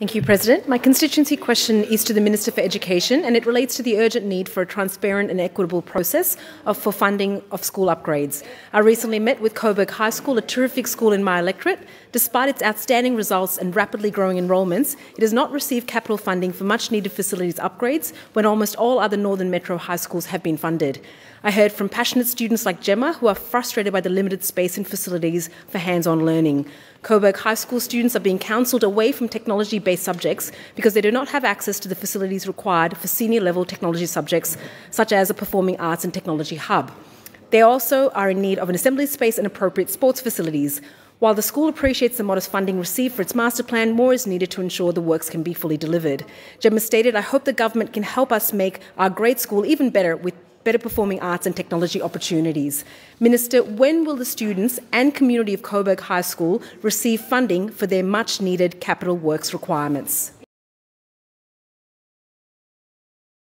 Thank you, President. My constituency question is to the Minister for Education and it relates to the urgent need for a transparent and equitable process of, for funding of school upgrades. I recently met with Coburg High School, a terrific school in my electorate. Despite its outstanding results and rapidly growing enrolments, it has not received capital funding for much needed facilities upgrades when almost all other Northern Metro high schools have been funded. I heard from passionate students like Gemma who are frustrated by the limited space and facilities for hands on learning. Coburg High School students are being counselled away from technology based subjects because they do not have access to the facilities required for senior level technology subjects, such as a performing arts and technology hub. They also are in need of an assembly space and appropriate sports facilities. While the school appreciates the modest funding received for its master plan, more is needed to ensure the works can be fully delivered. Gemma stated, I hope the government can help us make our great school even better with better performing arts and technology opportunities. Minister, when will the students and community of Coburg High School receive funding for their much needed capital works requirements?